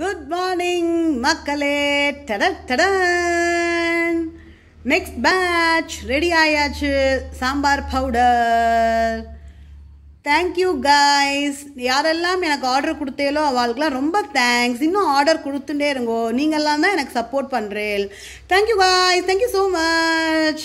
Good morning மக்களே. டட next batch ready ஆயாச்சு. Sambar powder thank you guys யாரெல்லாம் எனக்கு ஆர்டர் கொடுத்தேலோ அவளுக்குலாம் ரொம்ப தேங்க்ஸ் இன்னும் ஆர்டர் கொடுத்துட்டே இருங்கோ. நீங்கள்லாம் தான் எனக்கு சப்போர்ட் பண்ணுறேன் thank you guys thank you so much